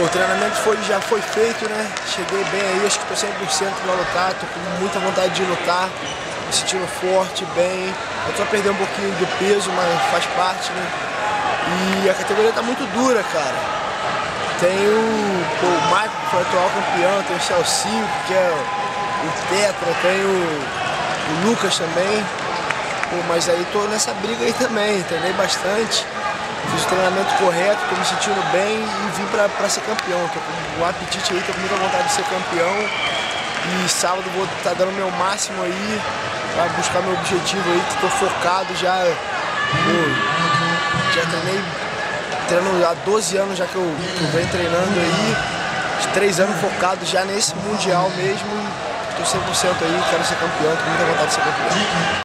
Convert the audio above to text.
O treinamento foi, já foi feito, né? Cheguei bem aí, acho que estou 100% para lutar, tô com muita vontade de lutar, me sentindo forte, bem. Eu tô perdendo um pouquinho do peso, mas faz parte, né? E a categoria tá muito dura, cara. Tem o, pô, o Michael, que foi atual campeão, tem o Celcinho, que é o Tetra, tem o, o Lucas também. Pô, mas aí tô nessa briga aí também, treinei bastante. Fiz o treinamento correto, tô me sentindo bem e vim pra ser campeão. Tô com o apetite aí, tô com muita vontade de ser campeão. E sábado vou estar tá dando o meu máximo aí para buscar meu objetivo aí, tô focado já. Já treinei, treino há 12 anos já que eu, que eu venho treinando aí. Três anos focado já nesse Mundial mesmo. Tô 100% aí, quero ser campeão, com muita vontade de ser campeão.